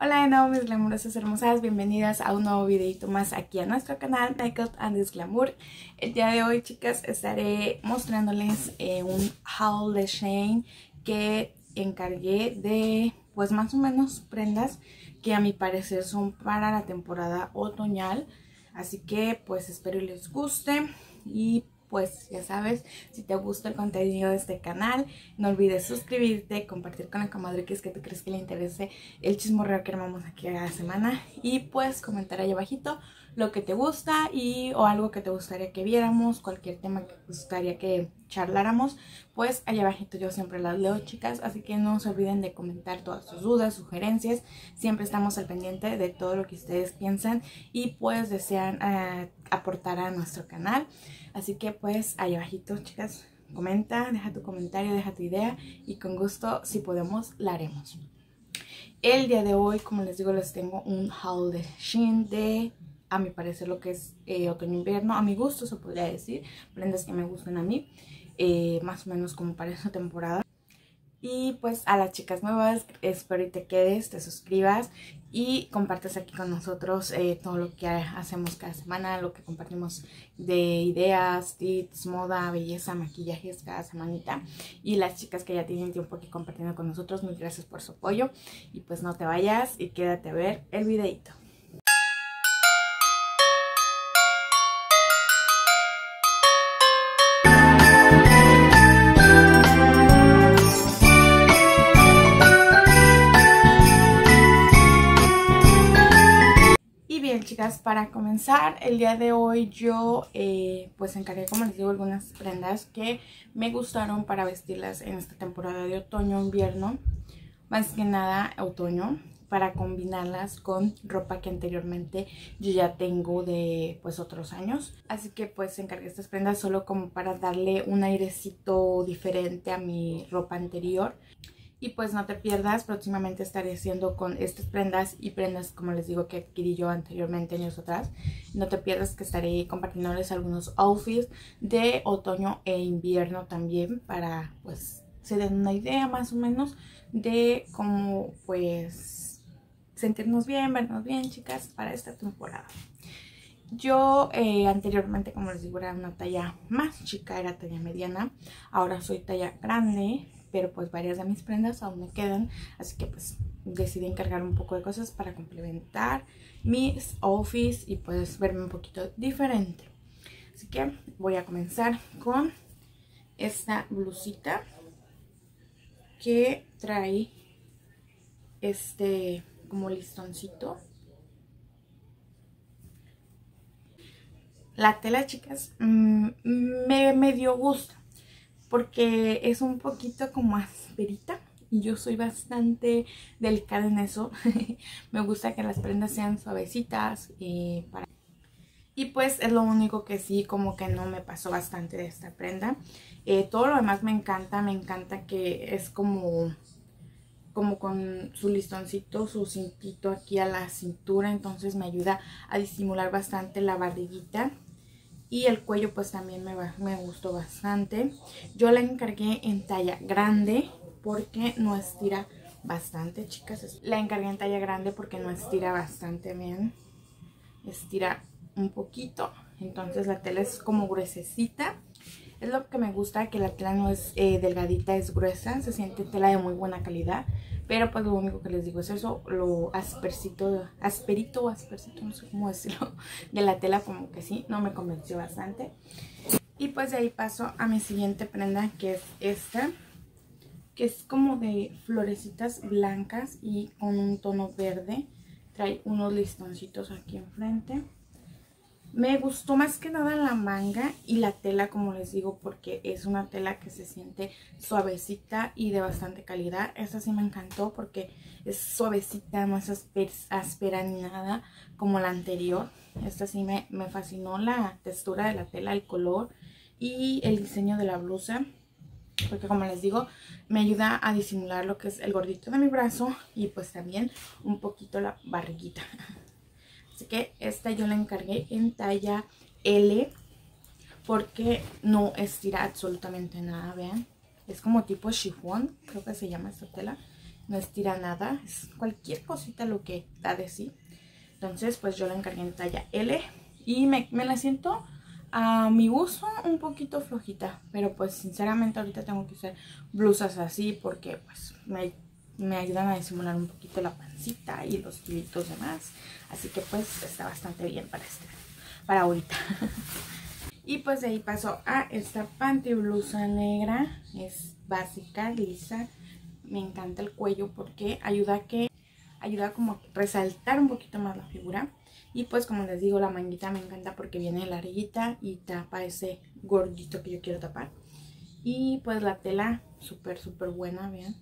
Hola de nuevo mis glamurosas hermosas, bienvenidas a un nuevo videito más aquí a nuestro canal Makeup and Glamour. El día de hoy chicas estaré mostrándoles eh, un haul de Shane que encargué de pues más o menos prendas que a mi parecer son para la temporada otoñal. Así que pues espero les guste y pues ya sabes, si te gusta el contenido de este canal, no olvides suscribirte, compartir con la comadre que que te crees que le interese el chismorreo que armamos aquí cada semana y pues comentar ahí abajito lo que te gusta y o algo que te gustaría que viéramos, cualquier tema que gustaría que charláramos, pues allá abajito yo siempre las leo chicas, así que no se olviden de comentar todas sus dudas, sugerencias, siempre estamos al pendiente de todo lo que ustedes piensan y pues desean eh, aportar a nuestro canal, así que pues allá abajito chicas, comenta, deja tu comentario, deja tu idea y con gusto si podemos la haremos. El día de hoy, como les digo, les tengo un haul de Shein de a mi parecer lo que es eh, otoño-invierno, a mi gusto se podría decir, prendas que me gustan a mí, eh, más o menos como para esta temporada. Y pues a las chicas nuevas, espero y te quedes, te suscribas y compartas aquí con nosotros eh, todo lo que hacemos cada semana, lo que compartimos de ideas, tips, moda, belleza, maquillajes cada semanita. Y las chicas que ya tienen tiempo aquí compartiendo con nosotros, mil gracias por su apoyo. Y pues no te vayas y quédate a ver el videito. Para comenzar el día de hoy yo eh, pues encargué como les digo algunas prendas que me gustaron para vestirlas en esta temporada de otoño-invierno, más que nada otoño, para combinarlas con ropa que anteriormente yo ya tengo de pues otros años. Así que pues encargué estas prendas solo como para darle un airecito diferente a mi ropa anterior. Y pues no te pierdas, próximamente estaré haciendo con estas prendas y prendas como les digo que adquirí yo anteriormente años atrás. No te pierdas que estaré compartiéndoles algunos outfits de otoño e invierno también para pues se den una idea más o menos de cómo pues sentirnos bien, vernos bien chicas para esta temporada. Yo eh, anteriormente, como les digo, era una talla más chica, era talla mediana. Ahora soy talla grande, pero pues varias de mis prendas aún me quedan, así que pues decidí encargar un poco de cosas para complementar mis outfits y pues verme un poquito diferente. Así que voy a comenzar con esta blusita que trae este como listoncito. La tela, chicas, mm, me, me dio gusto porque es un poquito como asperita y yo soy bastante delicada en eso. me gusta que las prendas sean suavecitas y para... Y pues es lo único que sí como que no me pasó bastante de esta prenda. Eh, todo lo demás me encanta, me encanta que es como, como con su listoncito, su cintito aquí a la cintura. Entonces me ayuda a disimular bastante la barriguita y el cuello pues también me, me gustó bastante. Yo la encargué en talla grande porque no estira bastante, chicas. La encargué en talla grande porque no estira bastante bien. Estira un poquito. Entonces la tela es como gruesecita. Es lo que me gusta, que la tela no es eh, delgadita, es gruesa. Se siente tela de muy buena calidad. Pero pues lo único que les digo es eso, lo aspercito, asperito o aspercito, no sé cómo decirlo, de la tela como que sí, no me convenció bastante. Y pues de ahí paso a mi siguiente prenda que es esta, que es como de florecitas blancas y con un tono verde. Trae unos listoncitos aquí enfrente. Me gustó más que nada la manga y la tela, como les digo, porque es una tela que se siente suavecita y de bastante calidad. Esta sí me encantó porque es suavecita, áspera ni nada como la anterior. Esta sí me fascinó la textura de la tela, el color y el diseño de la blusa. Porque como les digo, me ayuda a disimular lo que es el gordito de mi brazo y pues también un poquito la barriguita. Así que esta yo la encargué en talla L porque no estira absolutamente nada, vean. Es como tipo chiffon, creo que se llama esta tela. no estira nada, es cualquier cosita lo que da de sí. Entonces pues yo la encargué en talla L y me, la siento a mi uso un poquito flojita, pero pues sinceramente ahorita tengo que usar blusas así porque pues me, me ayudan a disimular un poquito la pancita y los kilitos demás. Así que pues está bastante bien para este, para ahorita. y pues de ahí paso a esta panty blusa negra, es básica, lisa, me encanta el cuello porque ayuda a que ayuda como a resaltar un poquito más la figura. Y pues como les digo la manguita me encanta porque viene larguita y tapa ese gordito que yo quiero tapar. Y pues la tela súper súper buena vean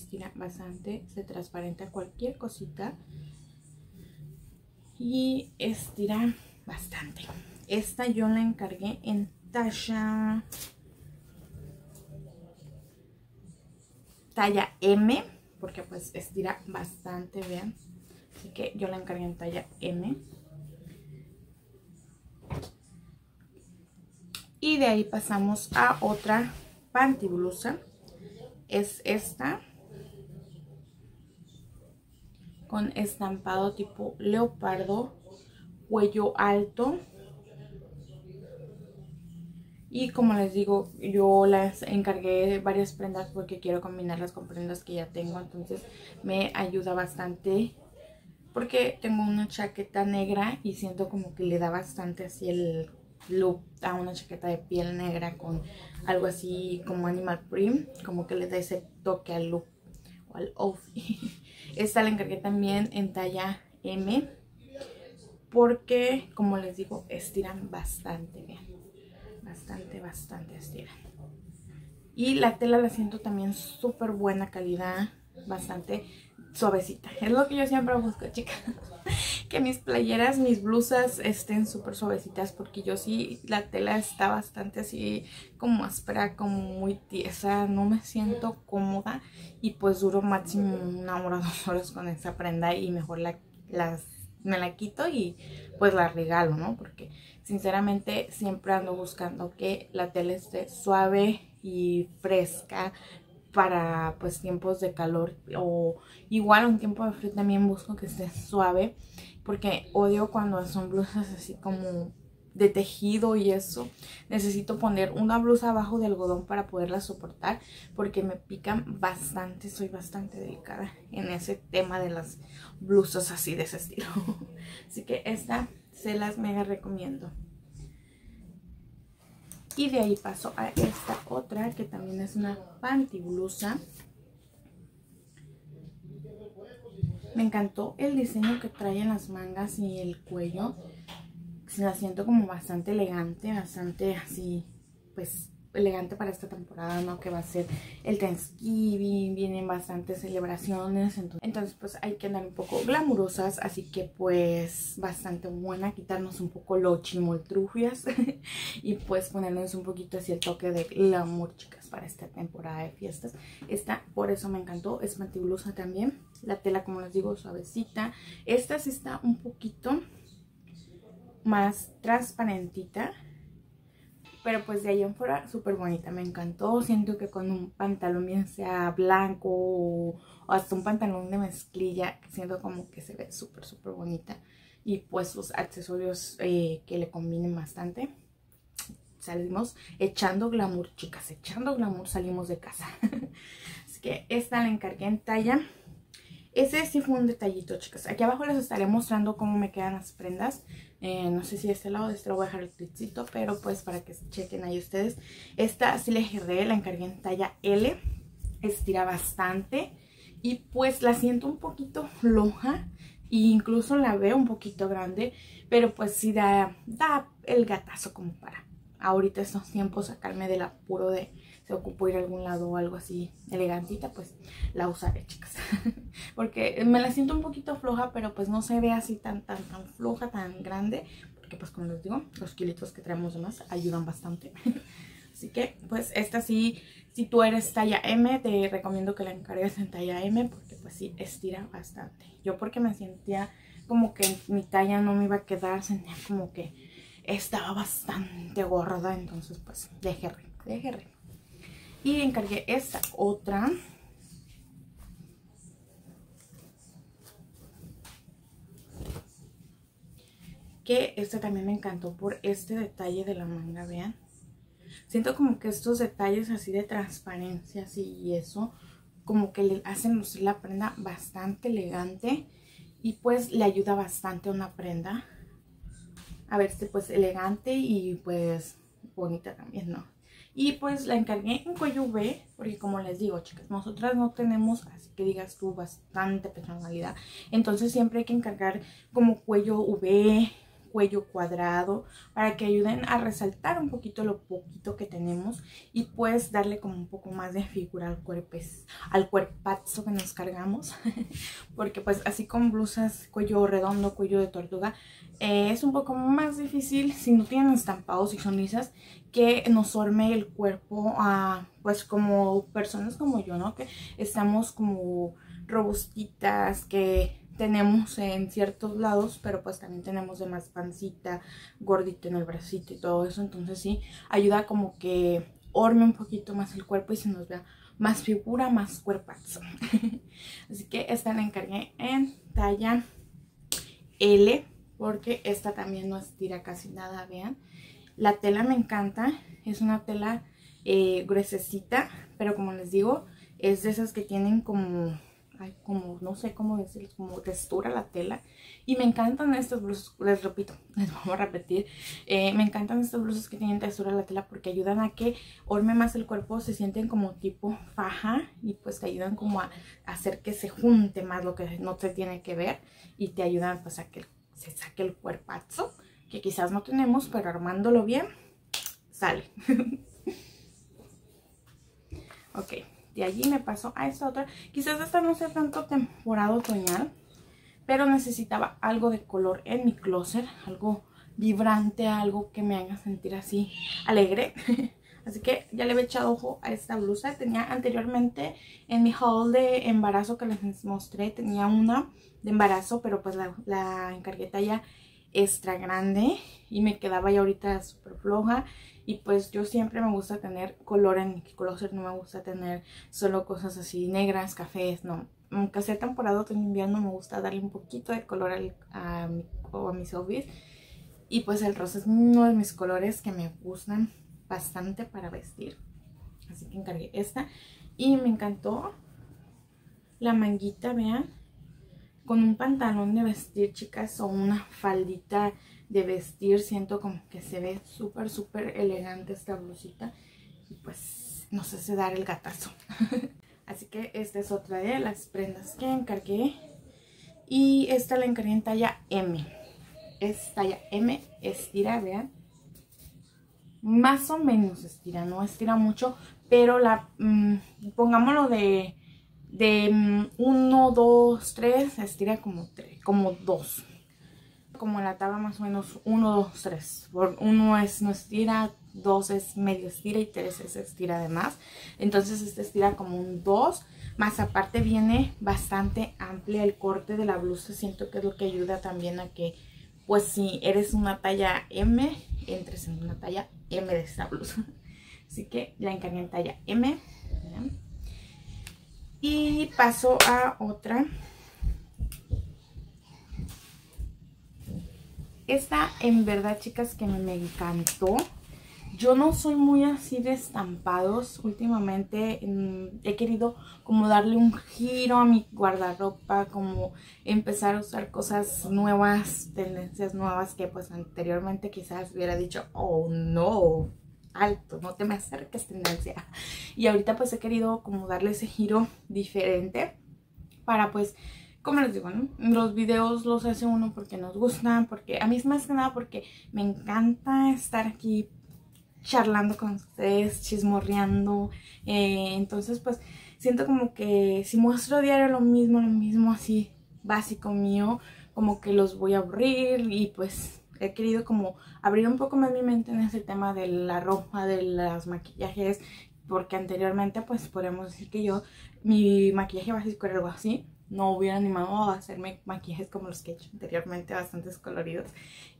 estira bastante se transparenta cualquier cosita y estira bastante esta yo la encargué en Tasha talla M, porque pues estira bastante, vean. Así que yo la encargué en talla M. Y de ahí pasamos a otra panty blusa. Es esta. Con estampado tipo leopardo. Cuello alto. Y como les digo, yo las encargué varias prendas porque quiero combinarlas con prendas que ya tengo. Entonces me ayuda bastante porque tengo una chaqueta negra y siento como que le da bastante así el look a una chaqueta de piel negra con algo así como animal print. Como que le da ese toque al look o al. Esta la encargué también en talla M porque como les digo estiran bastante bien bastante, bastante estira. Y la tela la siento también súper buena calidad, bastante suavecita. Es lo que yo siempre busco, chicas. que mis playeras, mis blusas estén súper suavecitas porque yo sí, la tela está bastante así como áspera, como muy tiesa, no me siento cómoda y pues duro máximo una hora, dos horas con esa prenda y mejor la, las, me la quito y pues la regalo, ¿no? Porque Sinceramente siempre ando buscando que la tela esté suave y fresca para pues tiempos de calor o igual un tiempo de frío también busco que esté suave porque odio cuando son blusas así como de tejido y eso necesito poner una blusa abajo de algodón para poderla soportar porque me pican bastante soy bastante delicada en ese tema de las blusas así de ese estilo así que esta se las mega recomiendo. Y de ahí paso a esta otra que también es una panty blusa. Me encantó el diseño que trae en las mangas y el cuello. Se la siento como bastante elegante, bastante así, pues elegante para esta temporada, ¿no? Que va a ser el Thanksgiving, vienen bastantes celebraciones, entonces, pues hay que andar un poco glamurosas, así que pues bastante buena, quitarnos un poco lo chimoltrufias y pues ponernos un poquito así el toque de glamour, chicas, para esta temporada de fiestas. Esta, por eso me encantó, es mantiblusa también, la tela, como les digo, suavecita. Esta sí está un poquito más transparentita, pero pues de ahí en fuera súper bonita, me encantó. Siento que con un pantalón bien sea blanco o, hasta un pantalón de mezclilla, siento como que se ve súper súper bonita. Y pues los accesorios eh, que le combinen bastante. Salimos echando glamour, chicas, echando glamour salimos de casa. Así que esta la encargué en talla. Ese sí fue un detallito, chicas. Aquí abajo les estaré mostrando cómo me quedan las prendas. Eh, no sé si de este lado, de este lo voy a dejar el clipcito, pero pues para que chequen ahí ustedes. Esta sí la agarré, la encargué en talla L, estira bastante y pues la siento un poquito floja e incluso la veo un poquito grande, pero pues sí da, da el gatazo como para ahorita estos tiempos sacarme del apuro de se ocupo ir a algún lado o algo así elegantita, pues la usaré, chicas. porque me la siento un poquito floja, pero pues no se ve así tan, tan, tan floja, tan grande. Porque pues como les digo, los kilitos que traemos de más ayudan bastante. así que pues esta sí, si tú eres talla M, te recomiendo que la encargues en talla M. Porque pues sí, estira bastante. Yo porque me sentía como que mi talla no me iba a quedar, sentía como que estaba bastante gorda. Entonces pues dejé, dejé y encargué esta otra. Que esta también me encantó por este detalle de la manga, vean. Siento como que estos detalles así de transparencia así y eso, como que le hacen lucir la prenda bastante elegante y pues le ayuda bastante a una prenda a verse este, pues elegante y pues bonita también, ¿no? Y pues la encargué en cuello V, porque como les digo, chicas, nosotras no tenemos, así que digas tú, bastante personalidad. Entonces siempre hay que encargar como cuello V, cuello cuadrado para que ayuden a resaltar un poquito lo poquito que tenemos y pues darle como un poco más de figura al cuerpo al cuerpazo que nos cargamos porque pues así con blusas cuello redondo cuello de tortuga eh, es un poco más difícil si no tienen estampados y son lisas que nos forme el cuerpo a pues como personas como yo no que estamos como robustitas que tenemos en ciertos lados, pero pues también tenemos de más pancita, gordito en el bracito y todo eso. Entonces sí, ayuda como que orme un poquito más el cuerpo y se nos vea más figura, más cuerpazo. Así que esta la encargué en talla L, porque esta también no estira casi nada, vean. La tela me encanta, es una tela eh, gruesecita, pero como les digo, es de esas que tienen como como, no sé cómo decirles, como textura la tela. Y me encantan estas blusas, les repito, les vamos a repetir. Eh, me encantan estas blusas que tienen textura la tela porque ayudan a que orme más el cuerpo, se sienten como tipo faja y pues te ayudan como a, hacer que se junte más lo que no se tiene que ver y te ayudan pues a que se saque el cuerpazo que quizás no tenemos, pero armándolo bien, sale. ok. De allí me pasó a esta otra. Quizás esta no sea tanto temporada otoñal. Pero necesitaba algo de color en mi closet. Algo vibrante, algo que me haga sentir así alegre. Así que ya le he echado ojo a esta blusa. Tenía anteriormente en mi haul de embarazo que les mostré. Tenía una de embarazo, pero pues la, la encargué talla extra grande. Y me quedaba ya ahorita súper floja. Y pues yo siempre me gusta tener color en mi closet, no me gusta tener solo cosas así negras, cafés, no. Aunque sea temporada otoño invierno me gusta darle un poquito de color a, mi, a mis outfits. Y pues el rosa es uno de mis colores que me gustan bastante para vestir. Así que encargué esta. Y me encantó la manguita, vean. Con un pantalón de vestir, chicas, o una faldita de vestir. Siento como que se ve súper, súper elegante esta blusita. Y pues no sé si dar el gatazo. Así que esta es otra de las prendas que encargué. Y esta la encargué en talla M. Es talla M, estira, vean. Más o menos estira, no estira mucho. Pero la, mm, pongámoslo de, de 1, 2, 3, estira como 3, como 2 como la tabla más o menos 1, 2, 3. Uno es no estira, 2 es medio estira y 3 es estira además. Entonces este estira como un 2. Más aparte viene bastante amplia el corte de la blusa. Siento que es lo que ayuda también a que, pues si eres una talla M, entres en una talla M de esta blusa. Así que la encargué en talla M. Y paso a otra Esta en verdad, chicas, que me encantó. Yo no soy muy así de estampados. Últimamente mm, he querido como darle un giro a mi guardarropa, como empezar a usar cosas nuevas, tendencias nuevas que pues anteriormente quizás hubiera dicho, oh no, alto, no te me acerques tendencia. Y ahorita pues he querido como darle ese giro diferente para pues como les digo, ¿no? Los videos los hace uno porque nos gustan, porque a mí es más que nada porque me encanta estar aquí charlando con ustedes, chismorreando. Eh, entonces, pues, siento como que si muestro diario lo mismo, lo mismo así básico mío, como que los voy a aburrir y pues he querido como abrir un poco más mi mente en ese tema de la ropa, de los maquillajes, porque anteriormente pues podemos decir que yo, mi maquillaje básico era algo así, no hubiera animado a hacerme maquillajes como los que he hecho anteriormente, bastantes coloridos.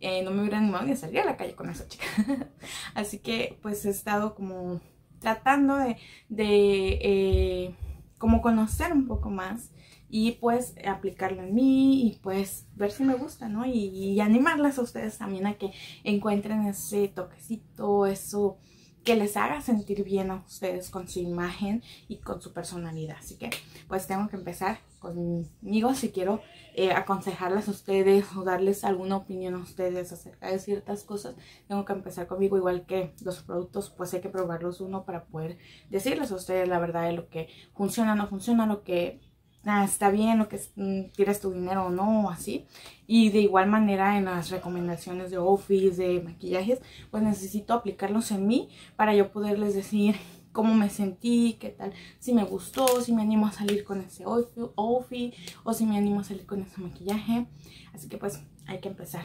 Eh, no me hubiera animado ni a salir a la calle con eso, chica. Así que pues he estado como tratando de, de eh, como conocer un poco más y pues aplicarlo en mí y pues ver si me gusta, ¿no? Y, y animarles a ustedes también a que encuentren ese toquecito, eso que les haga sentir bien a ustedes con su imagen y con su personalidad. Así que pues tengo que empezar conmigo si quiero eh, aconsejarles a ustedes o darles alguna opinión a ustedes acerca de ciertas cosas. Tengo que empezar conmigo igual que los productos pues hay que probarlos uno para poder decirles a ustedes la verdad de lo que funciona, no funciona, lo que ah, está bien lo que mm, tires tu dinero o no, así. Y de igual manera en las recomendaciones de office, de maquillajes, pues necesito aplicarlos en mí para yo poderles decir cómo me sentí, qué tal, si me gustó, si me animo a salir con ese outfit o si me animo a salir con ese maquillaje. Así que pues hay que empezar.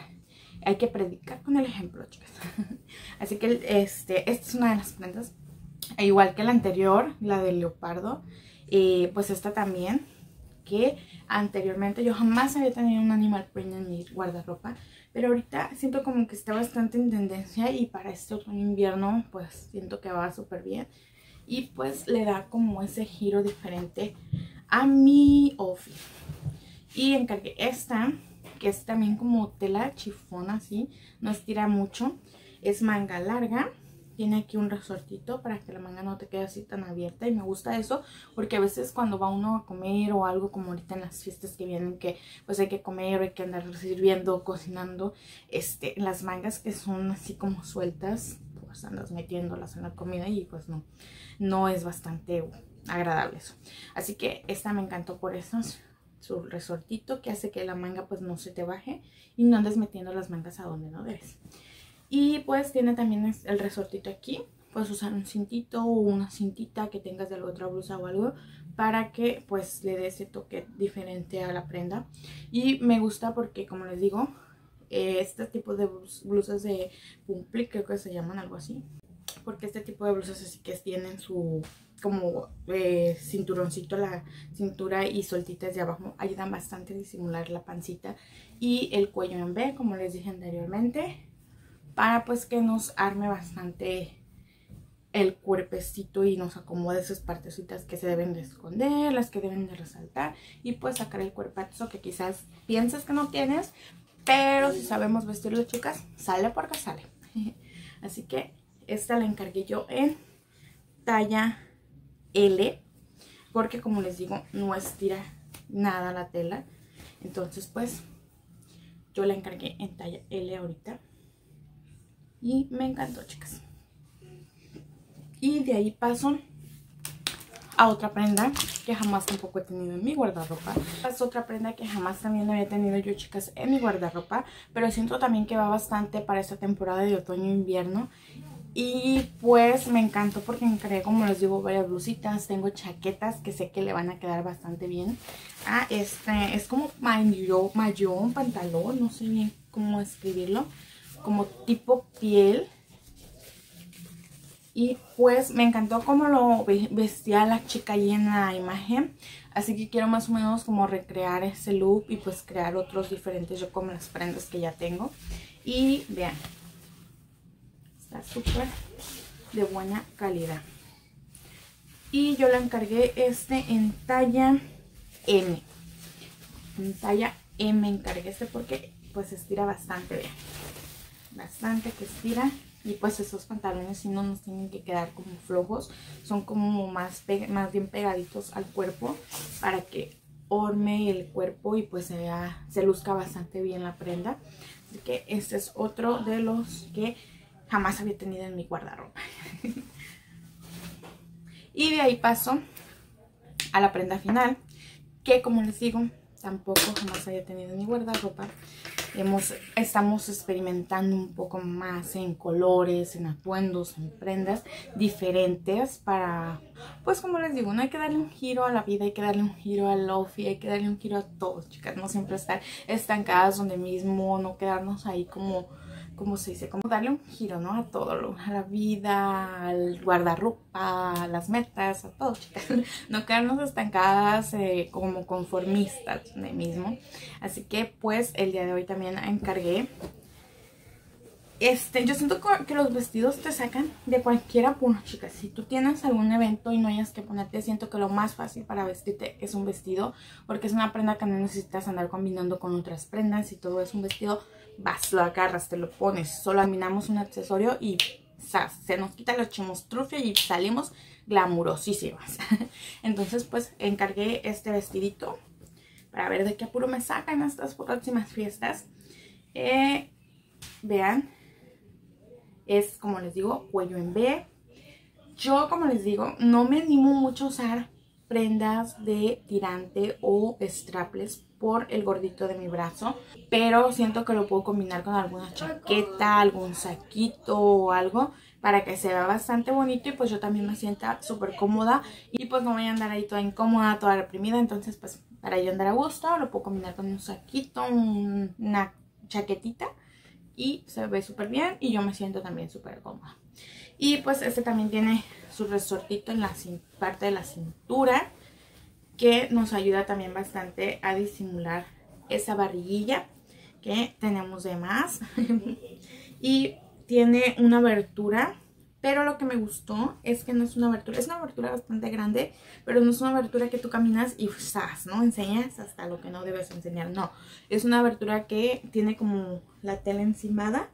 Hay que predicar con el ejemplo, chicas. Así que este, esta es una de las prendas. E igual que la anterior, la del leopardo, eh, pues esta también que anteriormente yo jamás había tenido un animal print en mi guardarropa. Pero ahorita siento como que está bastante en tendencia y para este otoño invierno pues siento que va súper bien. Y pues le da como ese giro diferente a mi outfit. Y encargué esta, que es también como tela chifón así, no estira mucho. Es manga larga tiene aquí un resortito para que la manga no te quede así tan abierta y me gusta eso porque a veces cuando va uno a comer o algo como ahorita en las fiestas que vienen que pues hay que comer o hay que andar sirviendo, cocinando, este, las mangas que son así como sueltas, pues andas metiéndolas en la comida y pues no, no es bastante agradable eso. Así que esta me encantó por eso, su resortito que hace que la manga pues no se te baje y no andes metiendo las mangas a donde no debes. Y pues tiene también el resortito aquí. Puedes usar un cintito o una cintita que tengas de la otra blusa o algo para que pues le dé ese toque diferente a la prenda. Y me gusta porque como les digo, este tipo de blusas de pumpli creo que se llaman algo así. Porque este tipo de blusas así que tienen su como eh, cinturoncito la cintura y soltitas de abajo ayudan bastante a disimular la pancita y el cuello en B como les dije anteriormente para pues que nos arme bastante el cuerpecito y nos acomode esas partecitas que se deben de esconder, las que deben de resaltar y pues sacar el cuerpazo que quizás piensas que no tienes, pero si sabemos vestirlo chicas, sale porque sale. Así que esta la encargué yo en talla L, porque como les digo, no estira nada la tela. Entonces pues yo la encargué en talla L ahorita. Y me encantó, chicas. Y de ahí paso a otra prenda que jamás tampoco he tenido en mi guardarropa. Es otra prenda que jamás también había tenido yo, chicas, en mi guardarropa. Pero siento también que va bastante para esta temporada de otoño-invierno. Y pues me encantó porque encargué, como les digo, varias blusitas. Tengo chaquetas que sé que le van a quedar bastante bien. Ah, este es como mayo, un pantalón, no sé bien cómo escribirlo como tipo piel. Y pues me encantó cómo lo vestía la chica ahí en la imagen. Así que quiero más o menos como recrear ese look y pues crear otros diferentes yo como las prendas que ya tengo. Y vean, está súper de buena calidad. Y yo le encargué este en talla M. En talla M encargué este porque pues estira bastante bien bastante que estira y pues esos pantalones si no nos tienen que quedar como flojos, son como más, más bien pegaditos al cuerpo para que orme el cuerpo y pues se, se luzca bastante bien la prenda. Así que este es otro de los que jamás había tenido en mi guardarropa. y de ahí paso a la prenda final, que como les digo, tampoco jamás había tenido en mi guardarropa estamos experimentando un poco más en colores, en atuendos, en prendas diferentes para, pues como les digo, no hay que darle un giro a la vida, hay que darle un giro al lofi, hay que darle un giro a todos, chicas, no siempre estar estancadas donde mismo, no quedarnos ahí como como se dice? Como darle un giro, ¿no? A todo, a la vida, al guardarropa, a las metas, a todo, chicas. No quedarnos estancadas eh, como conformistas de mismo. Así que, pues, el día de hoy también encargué este, yo siento que los vestidos te sacan de cualquier apuro, chicas. Si tú tienes algún evento y no hayas que ponerte, siento que lo más fácil para vestirte es un vestido. Porque es una prenda que no necesitas andar combinando con otras prendas. Si todo es un vestido, vas, lo agarras, te lo pones. Solo combinamos un accesorio y se nos quita los chimostrufia y salimos glamurosísimas. Entonces, pues, encargué este vestidito para ver de qué apuro me sacan estas próximas fiestas. Eh, vean, es como les digo, cuello en B. Yo como les digo, no me animo mucho a usar prendas de tirante o strapless por el gordito de mi brazo pero siento que lo puedo combinar con alguna chaqueta, algún saquito o algo para que se vea bastante bonito y pues yo también me sienta súper cómoda y pues no voy a andar ahí toda incómoda, toda reprimida, entonces pues para yo andar a gusto lo puedo combinar con un saquito, una chaquetita y se ve súper bien y yo me siento también súper cómoda. Y pues este también tiene su resortito en la parte de la cintura que nos ayuda también bastante a disimular esa barriguilla que tenemos de más. y tiene una abertura pero lo que me gustó es que no es una abertura, es una abertura bastante grande, pero no es una abertura que tú caminas y ¡zas! ¿no? Enseñas hasta lo que no debes enseñar, no. Es una abertura que tiene como la tela encimada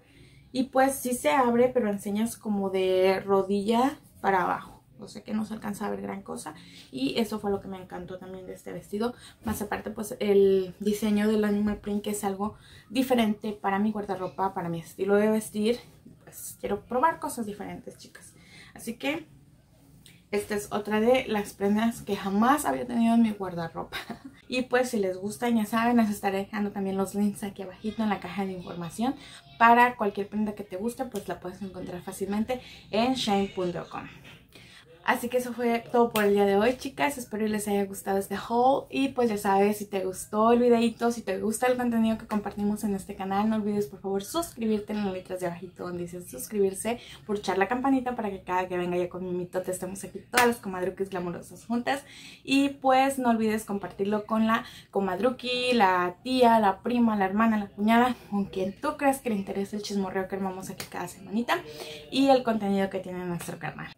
y pues sí se abre, pero enseñas como de rodilla para abajo. O sea que no se alcanza a ver gran cosa y eso fue lo que me encantó también de este vestido. Más aparte pues el diseño del animal print que es algo diferente para mi guardarropa, para mi estilo de vestir pues, quiero probar cosas diferentes, chicas. Así que esta es otra de las prendas que jamás había tenido en mi guardarropa. Y pues si les gusta, ya saben, les estaré dejando también los links aquí abajito en la caja de información. Para cualquier prenda que te guste, pues la puedes encontrar fácilmente en shine.com. Así que eso fue todo por el día de hoy, chicas. Espero que les haya gustado este haul. Y pues ya sabes, si te gustó el videito, si te gusta el contenido que compartimos en este canal, no olvides por favor suscribirte en las letras de abajito donde dice suscribirse, pulsar la campanita para que cada que venga ya con mi mitote estemos aquí todas las comadruquis glamurosas juntas. Y pues no olvides compartirlo con la comadruqui, la tía, la prima, la hermana, la cuñada, con quien tú creas que le interese el chismorreo que armamos aquí cada semanita y el contenido que tiene nuestro canal.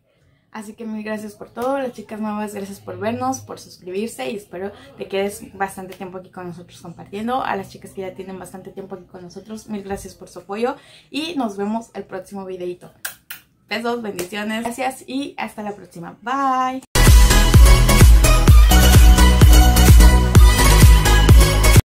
Así que mil gracias por todo, las chicas nuevas, gracias por vernos, por suscribirse y espero te quedes bastante tiempo aquí con nosotros compartiendo. A las chicas que ya tienen bastante tiempo aquí con nosotros, mil gracias por su apoyo y nos vemos el próximo videito. Besos, bendiciones, gracias y hasta la próxima. Bye.